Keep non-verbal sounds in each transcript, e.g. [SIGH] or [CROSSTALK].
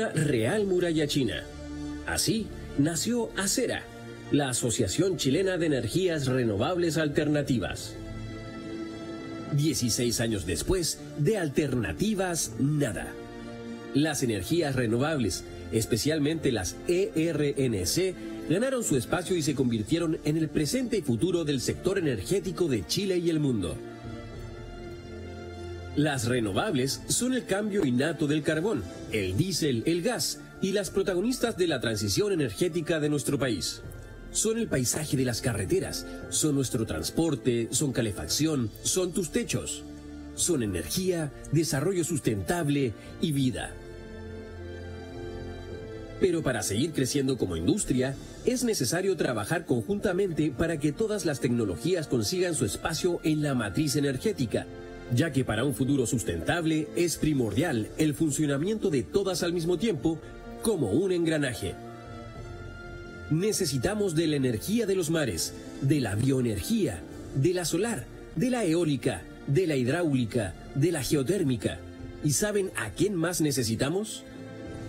una real muralla china. Así nació Acera, la Asociación Chilena de Energías Renovables Alternativas. 16 años después, de alternativas, nada. Las energías renovables, especialmente las ERNC, ganaron su espacio y se convirtieron en el presente y futuro del sector energético de Chile y el mundo. Las renovables son el cambio innato del carbón, el diésel, el gas y las protagonistas de la transición energética de nuestro país. Son el paisaje de las carreteras, son nuestro transporte, son calefacción, son tus techos. Son energía, desarrollo sustentable y vida. Pero para seguir creciendo como industria, es necesario trabajar conjuntamente para que todas las tecnologías consigan su espacio en la matriz energética, ya que para un futuro sustentable es primordial el funcionamiento de todas al mismo tiempo como un engranaje. Necesitamos de la energía de los mares, de la bioenergía, de la solar, de la eólica, de la hidráulica, de la geotérmica. ¿Y saben a quién más necesitamos?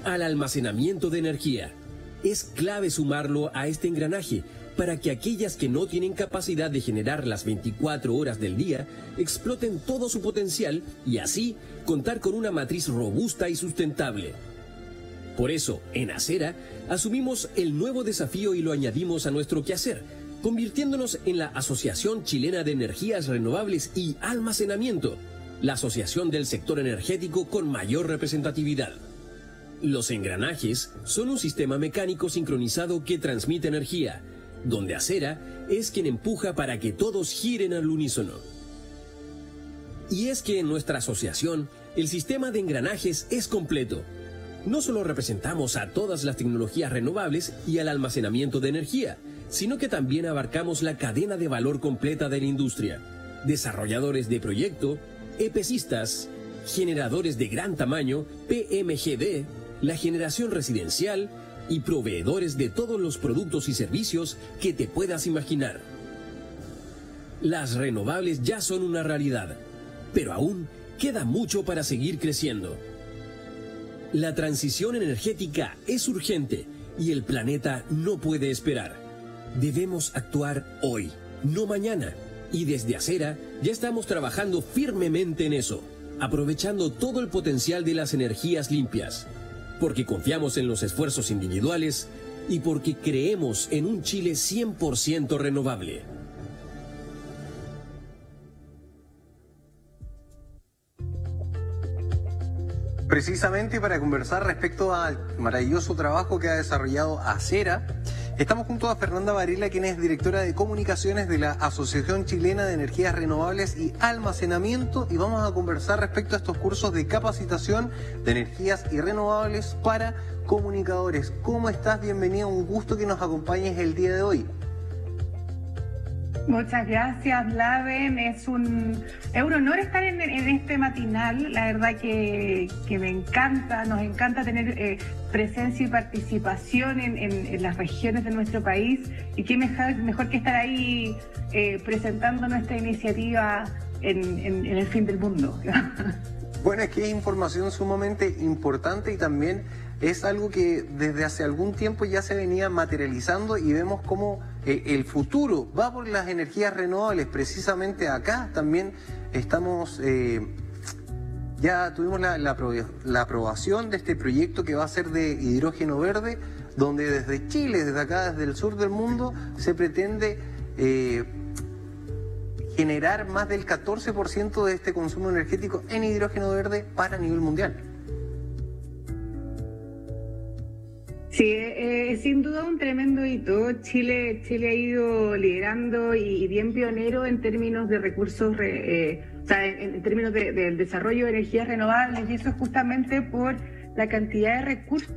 al almacenamiento de energía. Es clave sumarlo a este engranaje para que aquellas que no tienen capacidad de generar las 24 horas del día exploten todo su potencial y así contar con una matriz robusta y sustentable. Por eso, en Acera, asumimos el nuevo desafío y lo añadimos a nuestro quehacer, convirtiéndonos en la Asociación Chilena de Energías Renovables y Almacenamiento, la asociación del sector energético con mayor representatividad. Los engranajes son un sistema mecánico sincronizado que transmite energía, donde Acera es quien empuja para que todos giren al unísono. Y es que en nuestra asociación, el sistema de engranajes es completo. No solo representamos a todas las tecnologías renovables y al almacenamiento de energía, sino que también abarcamos la cadena de valor completa de la industria. Desarrolladores de proyecto, EPCistas, generadores de gran tamaño, PMGD, la generación residencial y proveedores de todos los productos y servicios que te puedas imaginar. Las renovables ya son una realidad, pero aún queda mucho para seguir creciendo. La transición energética es urgente y el planeta no puede esperar. Debemos actuar hoy, no mañana, y desde Acera ya estamos trabajando firmemente en eso, aprovechando todo el potencial de las energías limpias porque confiamos en los esfuerzos individuales y porque creemos en un Chile 100% renovable. Precisamente para conversar respecto al maravilloso trabajo que ha desarrollado Acera, Estamos junto a Fernanda Varela, quien es directora de comunicaciones de la Asociación Chilena de Energías Renovables y Almacenamiento y vamos a conversar respecto a estos cursos de capacitación de energías y renovables para comunicadores. ¿Cómo estás? Bienvenido, un gusto que nos acompañes el día de hoy. Muchas gracias, Laven. Es un, es un honor estar en, este matinal. La verdad que, me encanta, nos encanta tener eh, presencia y participación en, las regiones de nuestro país. Y qué mejor, que estar ahí eh, presentando nuestra iniciativa en, el fin del mundo. [LAUGHS] Bueno, es que es información sumamente importante y también es algo que desde hace algún tiempo ya se venía materializando y vemos cómo el futuro va por las energías renovables. Precisamente acá también estamos, eh, ya tuvimos la, aprobación de este proyecto que va a ser de hidrógeno verde, donde desde Chile, desde acá, desde el sur del mundo, se pretende... Eh, generar más del 14% de este consumo energético en hidrógeno verde para nivel mundial. Sí, eh, sin duda un tremendo hito. Chile, Chile ha ido liderando y, bien pionero en términos de recursos, eh, o sea, en, términos del desarrollo de energías renovables y eso es justamente por la cantidad de recursos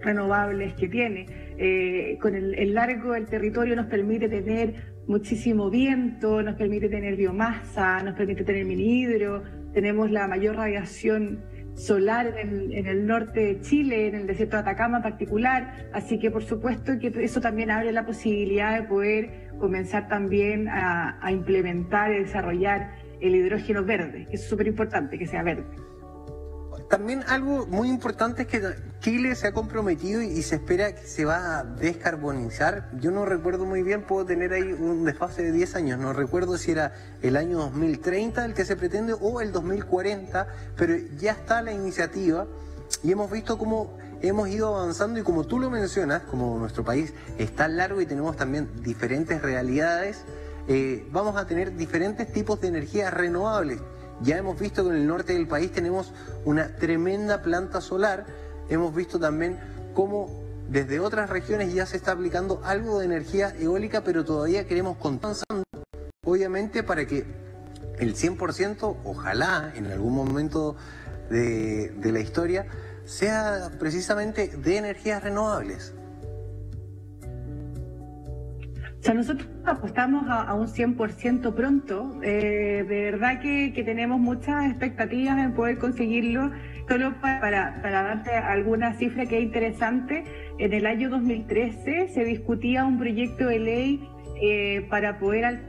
renovables que tiene. Eh, con el, el, largo del territorio nos permite tener muchísimo viento, nos permite tener biomasa, nos permite tener minihidro, tenemos la mayor radiación solar en el, norte de Chile, en el desierto de Atacama en particular, así que por supuesto que eso también abre la posibilidad de poder comenzar también a, implementar y desarrollar el hidrógeno verde, que es súper importante que sea verde. También algo muy importante es que Chile se ha comprometido y se espera que se va a descarbonizar. Yo no recuerdo muy bien, puedo tener ahí un desfase de 10 años, no recuerdo si era el año 2030 el que se pretende o el 2040, pero ya está la iniciativa y hemos visto cómo hemos ido avanzando y como tú lo mencionas, como nuestro país es tan largo y tenemos también diferentes realidades, eh, vamos a tener diferentes tipos de energías renovables. Ya hemos visto que en el norte del país tenemos una tremenda planta solar. Hemos visto también cómo desde otras regiones ya se está aplicando algo de energía eólica, pero todavía queremos contar, obviamente, para que el 100%, ojalá en algún momento de la historia, sea precisamente de energías renovables. O sea, nosotros apostamos a, un 100% pronto. Eh, de verdad que, tenemos muchas expectativas en poder conseguirlo. Solo para, para, darte alguna cifra que es interesante, en el año 2013 se discutía un proyecto de ley eh, para poder al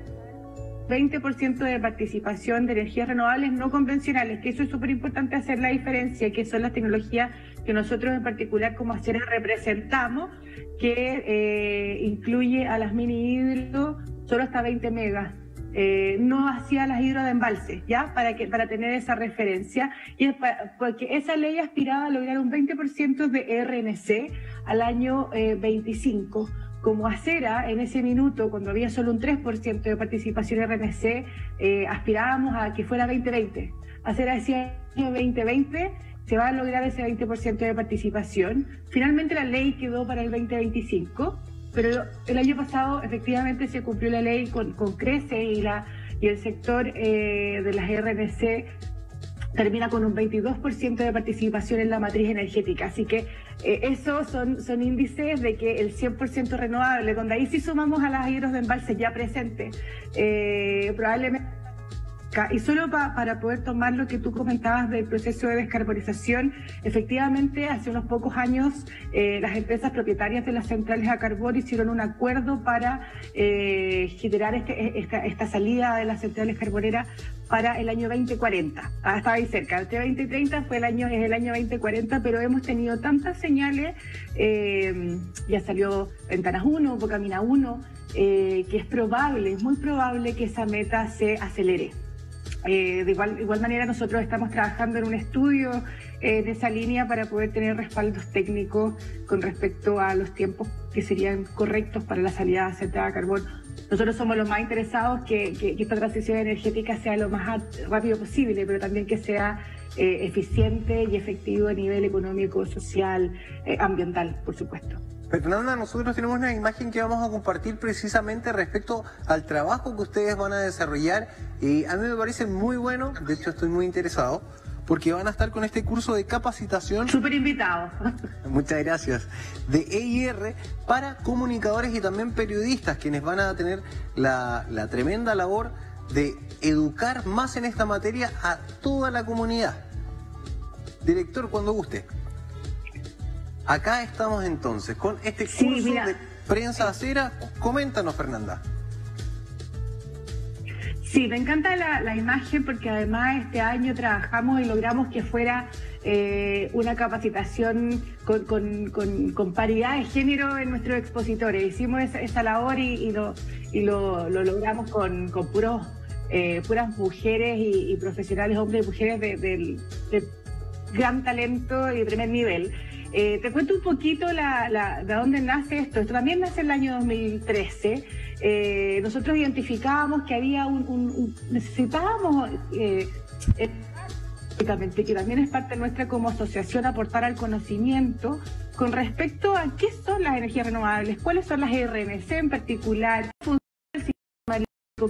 20% de participación de energías renovables no convencionales, que eso es súper importante hacer la diferencia, que son las tecnologías que nosotros en particular como Acera representamos, que eh, incluye a las mini hidro solo hasta 20 megas. Eh, no hacía las hidro de embalse, ¿ya? Para, que, para tener esa referencia. Y es porque esa ley aspiraba a lograr un 20% de RNC al año 25 eh, como acera, en ese minuto, cuando había solo un 3% de participación RNC, eh, aspirábamos a que fuera 2020. Acera decía año 2020 se va a lograr ese 20% de participación. Finalmente la ley quedó para el 2025, pero el año pasado efectivamente se cumplió la ley con, con Crece y, la, y el sector eh, de las RNC termina con un 22% de participación en la matriz energética. Así que eh, esos son, son índices de que el 100% renovable, donde ahí sí sumamos a las hidros de embalse ya presentes, eh, probablemente y solo para poder tomar lo que tú comentabas del proceso de descarbonización, efectivamente, hace unos pocos años eh, las empresas propietarias de las centrales a carbón hicieron un acuerdo para eh, generar este, esta, salida de las centrales carboneras para el año 2040. Ah, estaba ahí cerca. El 2030 fue el año, es el año 2040, pero hemos tenido tantas señales, eh, ya salió Ventanas 1, Bocamina 1, que es probable, es muy probable que esa meta se acelere. Eh, de igual, igual manera nosotros estamos trabajando en un estudio eh, de esa línea para poder tener respaldos técnicos con respecto a los tiempos que serían correctos para la salida aceptada de carbón. Nosotros somos los más interesados que, que, esta transición energética sea lo más rápido posible, pero también que sea eh, eficiente y efectivo a nivel económico, social, ambiental, por supuesto. Fernanda, nosotros tenemos una imagen que vamos a compartir precisamente respecto al trabajo que ustedes van a desarrollar y a mí me parece muy bueno, de hecho estoy muy interesado, porque van a estar con este curso de capacitación. Súper invitado. Muchas gracias. De EIR para comunicadores y también periodistas, quienes van a tener la, la tremenda labor de educar más en esta materia a toda la comunidad. Director, cuando guste. Acá estamos entonces con este curso de prensa acera. Coméntanos, Fernanda. Sí, me encanta la, imagen porque además este año trabajamos y logramos que fuera eh, una capacitación con, paridad de género en nuestros expositores. Hicimos esa, labor y, lo, logramos con, puros, eh, puras mujeres y, profesionales, hombres y mujeres de gran talento y de primer nivel. Eh, te cuento un poquito de dónde nace esto. Esto también nace en el año 2013. Eh, nosotros identificábamos que había un, necesitábamos eh, que también es parte nuestra como asociación aportar al conocimiento con respecto a qué son las energías renovables, cuáles son las RNC en particular, funciona el sistema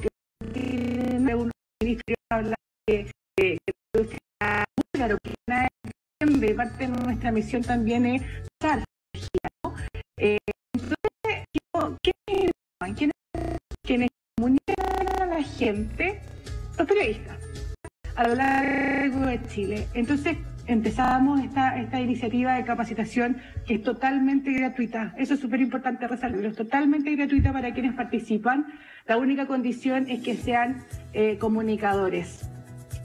que un ministerio habla de, de, claro, que de parte de nuestra misión también es eh, entonces, ¿quiénes, comunican a la gente? Los periodistas, a lo largo de Chile. Entonces, empezamos esta, esta iniciativa de capacitación que es totalmente gratuita. Eso es súper importante resaltarlo. Es totalmente gratuita para quienes participan. La única condición es que sean eh, comunicadores.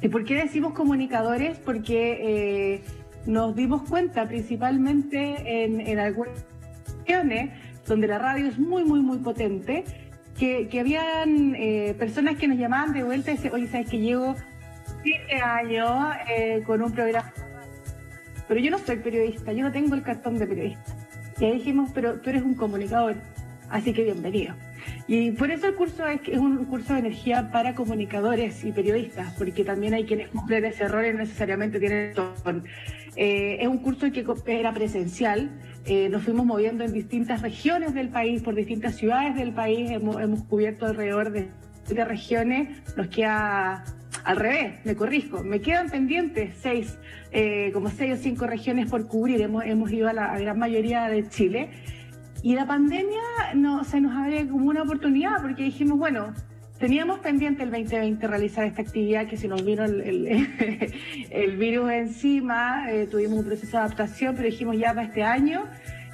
¿Y por qué decimos comunicadores? Porque eh, nos dimos cuenta principalmente en, en algunas regiones donde la radio es muy, muy, muy potente, que, que habían eh, personas que nos llamaban de vuelta y decían, oye, ¿sabes que llevo siete años eh, con un programa? Pero yo no soy periodista, yo no tengo el cartón de periodista. Y ahí dijimos, pero tú eres un comunicador, así que bienvenido. Y por eso el curso es, es un curso de energía para comunicadores y periodistas, porque también hay quienes cumplen ese error y no necesariamente tienen eh, es un curso que era presencial, eh, nos fuimos moviendo en distintas regiones del país, por distintas ciudades del país, hemos, cubierto alrededor de siete regiones, nos queda al revés, me corrijo, me quedan pendientes seis, eh, como seis o cinco regiones por cubrir, hemos, hemos ido a la gran mayoría de Chile. Y la pandemia se nos abre como una oportunidad porque dijimos, bueno, teníamos pendiente el 2020 realizar esta actividad que se nos vino [LAUGHS] el, virus encima, eh, tuvimos un proceso de adaptación, pero dijimos ya para este año.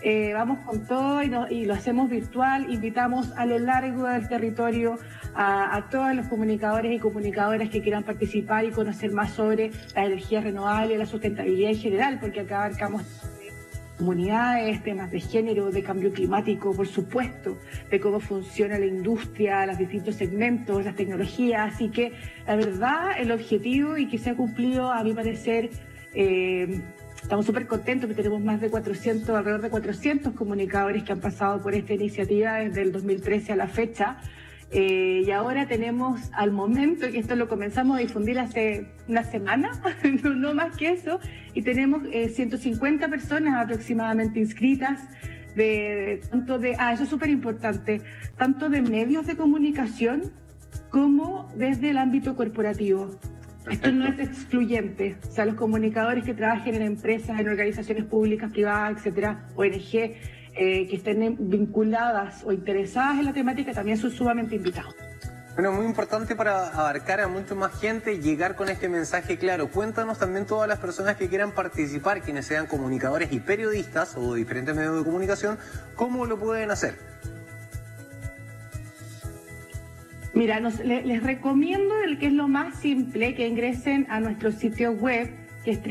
Eh, vamos con todo y, no, y, lo hacemos virtual. Invitamos a lo largo del territorio a, todos los comunicadores y comunicadoras que quieran participar y conocer más sobre la energía renovable, la sustentabilidad en general, porque acá abarcamos comunidades, temas de género, de cambio climático, por supuesto, de cómo funciona la industria, los distintos segmentos, las tecnologías. Así que, la verdad, el objetivo y que se ha cumplido, a mi parecer, eh, estamos súper contentos que tenemos más de 400, alrededor de 400 comunicadores que han pasado por esta iniciativa desde el 2013 a la fecha. Eh, y ahora tenemos al momento, y esto lo comenzamos a difundir hace una semana, [LAUGHS] no, más que eso, y tenemos eh, 150 personas aproximadamente inscritas, de, de tanto de, ah, eso es súper importante, tanto de medios de comunicación como desde el ámbito corporativo. Esto no es excluyente, o sea, los comunicadores que trabajen en empresas, en organizaciones públicas, privadas, etcétera, ONG, eh, que estén vinculadas o interesadas en la temática también son sumamente invitados. Bueno, muy importante para abarcar a mucho más gente, llegar con este mensaje claro. Cuéntanos también todas las personas que quieran participar, quienes sean comunicadores y periodistas o diferentes medios de comunicación, ¿cómo lo pueden hacer? Mira, nos, les, les recomiendo el que es lo más simple, que ingresen a nuestro sitio web, que es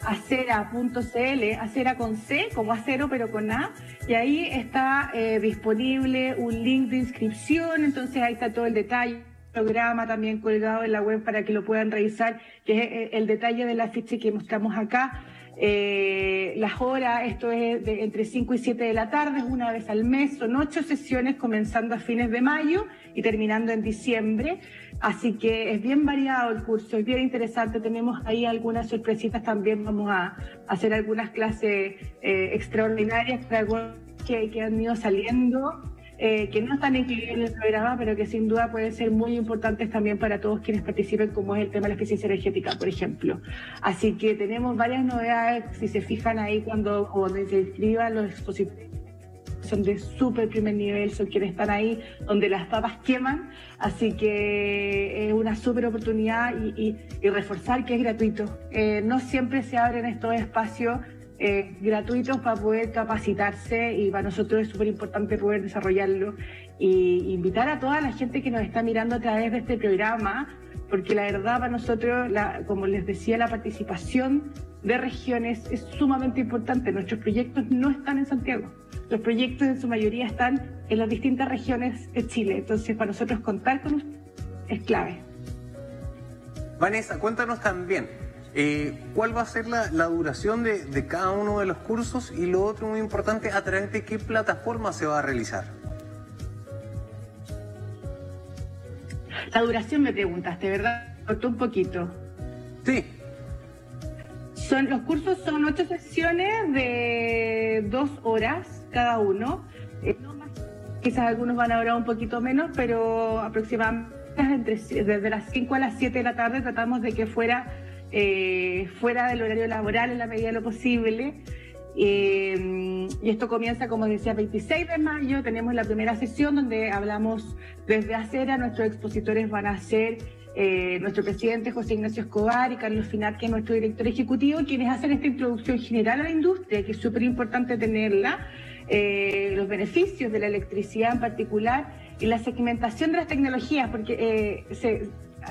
www.acera.cl, acera con C, como acero pero con A, y ahí está eh, disponible un link de inscripción, entonces ahí está todo el detalle. Programa también colgado en la web para que lo puedan revisar, que es eh, el detalle de la ficha que mostramos acá. Eh, las horas, esto es de entre 5 y 7 de la tarde, una vez al mes, son ocho sesiones comenzando a fines de mayo y terminando en diciembre. Así que es bien variado el curso, es bien interesante. Tenemos ahí algunas sorpresitas también. Vamos a hacer algunas clases eh, extraordinarias para algunos que, que han ido saliendo. Eh, que no están incluidos en el programa, pero que sin duda pueden ser muy importantes también para todos quienes participen, como es el tema de la eficiencia energética, por ejemplo. Así que tenemos varias novedades, si se fijan ahí cuando, cuando se inscriban los expositores son de súper primer nivel, son quienes están ahí donde las papas queman, así que es una súper oportunidad y, y, y, reforzar que es gratuito. Eh, no siempre se abren estos espacios eh, gratuitos para poder capacitarse y para nosotros es súper importante poder desarrollarlo y invitar a toda la gente que nos está mirando a través de este programa, porque la verdad para nosotros, la, como les decía, la participación de regiones es sumamente importante. Nuestros proyectos no están en Santiago. Los proyectos en su mayoría están en las distintas regiones de Chile. Entonces, para nosotros contar con usted es clave. Vanessa, cuéntanos también, eh, ¿cuál va a ser la, la duración de, de, cada uno de los cursos? Y lo otro muy importante, ¿a través de qué plataforma se va a realizar? La duración me preguntaste, ¿verdad? Cortó un poquito. Sí. Son, los cursos son ocho sesiones de dos horas cada uno. Eh, no más, quizás algunos van a durar un poquito menos, pero aproximadamente entre, desde las 5 a las 7 de la tarde tratamos de que fuera eh, fuera del horario laboral en la medida de lo posible. Eh, y esto comienza, como decía, 26 de mayo. Tenemos la primera sesión donde hablamos desde Acera. Nuestros expositores van a ser eh, nuestro presidente José Ignacio Escobar y Carlos Finat, que es nuestro director ejecutivo, quienes hacen esta introducción general a la industria, que es súper importante tenerla, los beneficios de la electricidad en particular y la segmentación de las tecnologías, porque se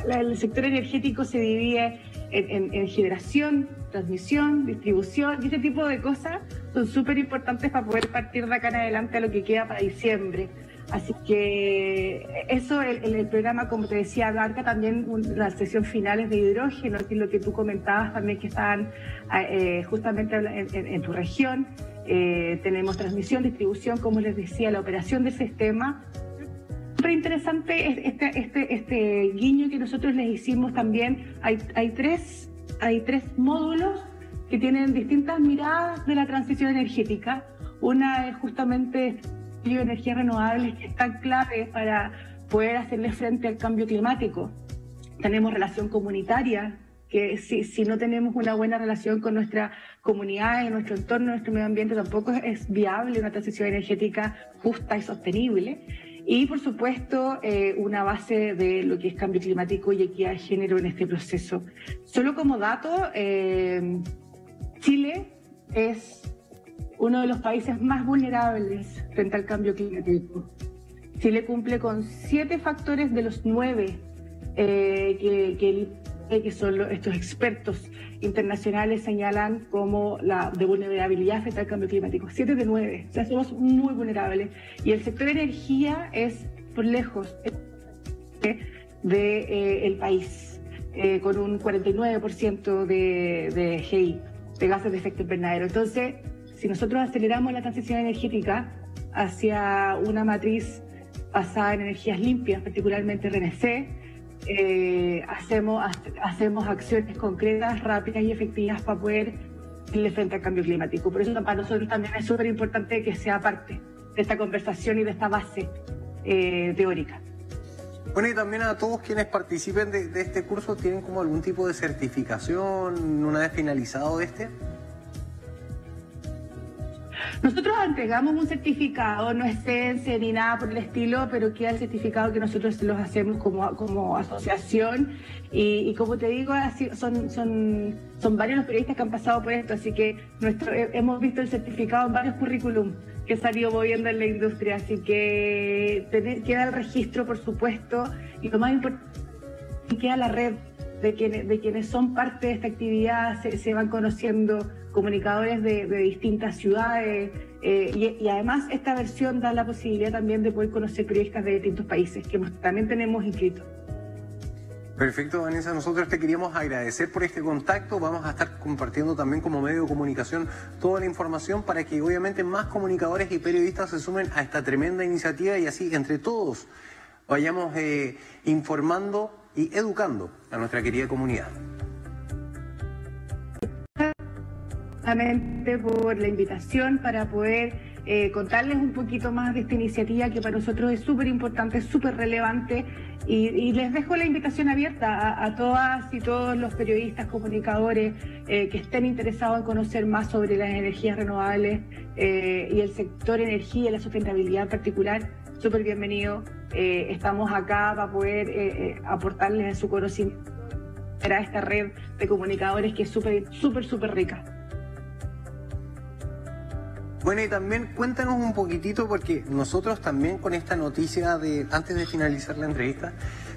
el sector energético se divide en, generación, transmisión, distribución, y ese tipo de cosas son súper importantes para poder partir de acá en adelante a lo que queda para diciembre. Así que eso, el, el, programa, como te decía, abarca también las sesión finales de hidrógeno, que es lo que tú comentabas también que estaban eh, justamente en, tu región. Eh, tenemos transmisión, distribución, como les decía, la operación del sistema. Súper interesante este, este, este guiño que nosotros les hicimos también. Hay, hay, tres, hay tres módulos que tienen distintas miradas de la transición energética. Una es justamente de energías renovables que es tan clave para poder hacerle frente al cambio climático. Tenemos relación comunitaria, que si, si no tenemos una buena relación con nuestra comunidad, en nuestro entorno, nuestro medio ambiente, tampoco es viable una transición energética justa y sostenible. Y, por supuesto, eh, una base de lo que es cambio climático y equidad de género en este proceso. Solo como dato, eh, Chile es uno de los países más vulnerables frente al cambio climático. Chile cumple con siete factores de los nueve eh, que, que, son estos expertos internacionales señalan como la vulnerabilidad frente al cambio climático. Siete de nueve. O sea, somos muy vulnerables. Y el sector energía es, por lejos, del de, eh, país, eh, con un 49% de, de GI, de gases de efecto invernadero. Entonces, si nosotros aceleramos la transición energética hacia una matriz basada en energías limpias, particularmente RNC, eh, hacemos, hacemos acciones concretas, rápidas y efectivas para poder hacerle frente al cambio climático. Por eso para nosotros también es súper importante que sea parte de esta conversación y de esta base eh, teórica. Bueno, y también a todos quienes participen de, de este curso, ¿tienen como algún tipo de certificación una vez finalizado este? Nosotros entregamos un certificado, no es CENSE ni nada por el estilo, pero queda el certificado que nosotros los hacemos como, como asociación. Y, como te digo, son, son, son varios los periodistas que han pasado por esto, así que nuestro, hemos visto el certificado en varios currículum que salió moviendo en la industria, así que queda el registro, por supuesto, y lo más importante, queda la red de quienes, de quienes son parte de esta actividad, se, se van conociendo comunicadores de, distintas ciudades eh, y, además esta versión da la posibilidad también de poder conocer periodistas de distintos países que también tenemos inscritos. Perfecto, Vanessa. Nosotros te queríamos agradecer por este contacto. Vamos a estar compartiendo también como medio de comunicación toda la información para que obviamente más comunicadores y periodistas se sumen a esta tremenda iniciativa y así entre todos vayamos eh, informando y educando a nuestra querida comunidad. Por la invitación para poder eh, contarles un poquito más de esta iniciativa que para nosotros es súper importante, súper relevante y, les dejo la invitación abierta a, todas y todos los periodistas, comunicadores eh, que estén interesados en conocer más sobre las energías renovables eh, y el sector energía y la sustentabilidad en particular. Súper bienvenido. estamos acá para poder aportarles su conocimiento a esta red de comunicadores que es súper, súper, súper rica. Bueno, y también cuéntanos un poquitito, porque nosotros también con esta noticia de, antes de finalizar la entrevista,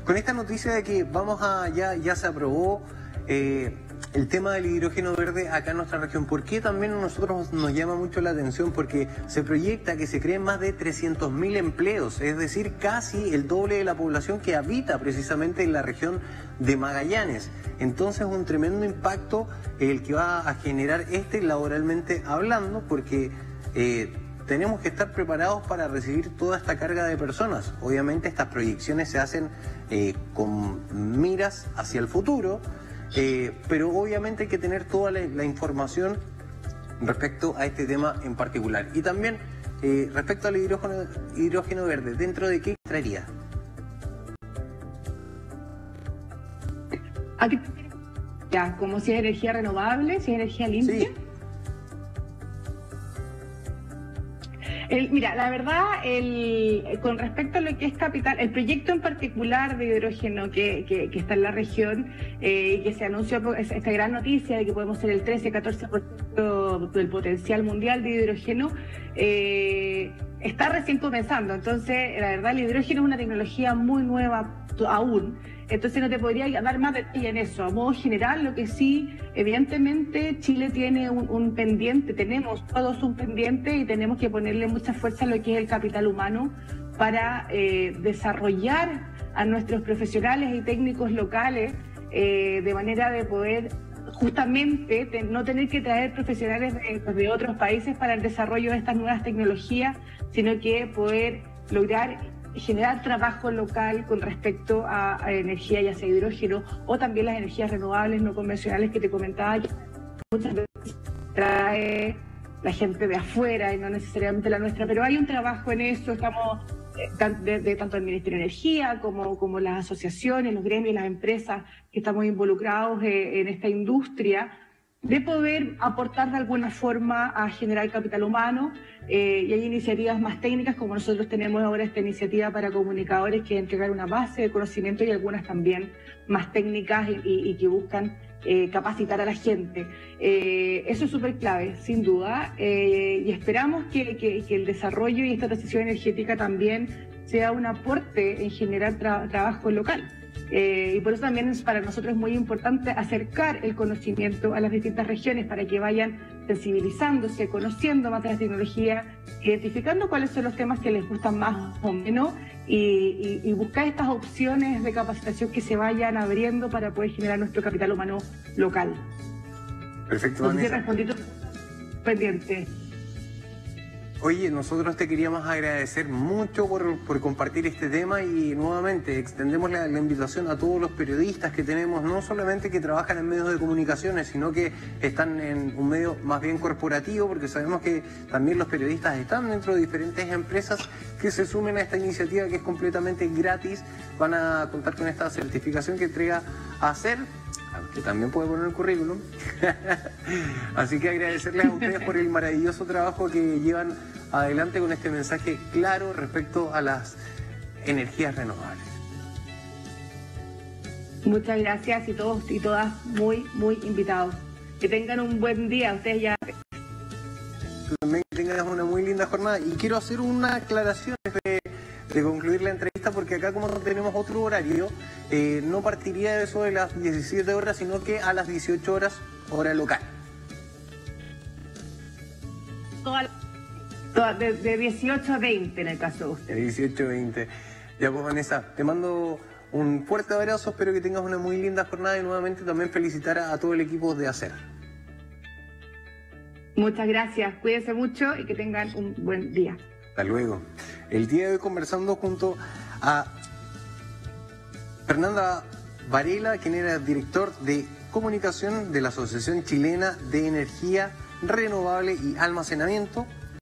con esta noticia de que vamos a, ya, ya se aprobó eh, el tema del hidrógeno verde acá en nuestra región, ¿por qué también a nosotros nos llama mucho la atención? Porque se proyecta que se creen más de 300.000 empleos, es decir, casi el doble de la población que habita precisamente en la región de Magallanes. Entonces, un tremendo impacto el que va a generar este laboralmente hablando, porque eh, tenemos que estar preparados para recibir toda esta carga de personas. Obviamente estas proyecciones se hacen eh, con miras hacia el futuro, eh, pero obviamente hay que tener toda la, información respecto a este tema en particular. Y también respecto al hidrógeno, hidrógeno verde, ¿dentro de qué traería? Ya, como si es energía renovable, si es energía limpia. Mira, la verdad, con respecto a lo que es capital, el proyecto en particular de hidrógeno que, está en la región eh, y que se anunció esta gran noticia de que podemos ser el 13-14% del potencial mundial de hidrógeno, eh, está recién comenzando. Entonces, la verdad, el hidrógeno es una tecnología muy nueva aún. Entonces no te podría dar más detalle en eso. A modo general, lo que sí, evidentemente Chile tiene un, pendiente, tenemos todos un pendiente y tenemos que ponerle mucha fuerza a lo que es el capital humano para eh, desarrollar a nuestros profesionales y técnicos locales eh, de manera de poder justamente no tener que traer profesionales de, de, otros países para el desarrollo de estas nuevas tecnologías, sino que poder lograr generar trabajo local con respecto a, energía, ya sea hidrógeno, o también las energías renovables no convencionales que te comentaba, que muchas veces trae la gente de afuera y no necesariamente la nuestra, pero hay un trabajo en eso, estamos eh, tanto el Ministerio de Energía como, como las asociaciones, los gremios, las empresas que estamos involucrados eh, en esta industria, de poder aportar de alguna forma a generar capital humano eh, y hay iniciativas más técnicas como nosotros tenemos ahora esta iniciativa para comunicadores que entregar una base de conocimiento y algunas también más técnicas y, que buscan eh, capacitar a la gente. Eh, eso es súper clave, sin duda, y esperamos que, que, el desarrollo y esta transición energética también sea un aporte en generar trabajo local. Eh, y por eso también es para nosotros es muy importante acercar el conocimiento a las distintas regiones para que vayan sensibilizándose, conociendo más de la tecnología, identificando cuáles son los temas que les gustan más o menos y, buscar estas opciones de capacitación que se vayan abriendo para poder generar nuestro capital humano local. Perfecto. Respondí pendiente. Oye, nosotros te queríamos agradecer mucho por, compartir este tema y nuevamente extendemos la, invitación a todos los periodistas que tenemos, no solamente que trabajan en medios de comunicaciones, sino que están en un medio más bien corporativo, porque sabemos que también los periodistas están dentro de diferentes empresas que se sumen a esta iniciativa que es completamente gratis. Van a contar con esta certificación que entrega ACER que también puede poner el currículum. [LAUGHS] Así que agradecerles a ustedes por el maravilloso trabajo que llevan adelante con este mensaje claro respecto a las energías renovables. Muchas gracias y todos y todas muy, muy invitados. Que tengan un buen día, ustedes ya. También que tengan una muy linda jornada. Y quiero hacer una aclaración de, de concluir la entrevista, porque acá como no tenemos otro horario, eh, no partiría de eso de las 17 horas, sino que a las 18 horas, hora local. De, 18 a 20 en el caso de usted. De 18 a 20. Ya pues Vanessa, te mando un fuerte abrazo, espero que tengas una muy linda jornada y nuevamente también felicitar a, todo el equipo de ACER. Muchas gracias, cuídense mucho y que tengan un buen día. Hasta luego. El día de hoy conversando junto a Fernanda Varela, quien era director de comunicación de la Asociación Chilena de Energía Renovable y Almacenamiento,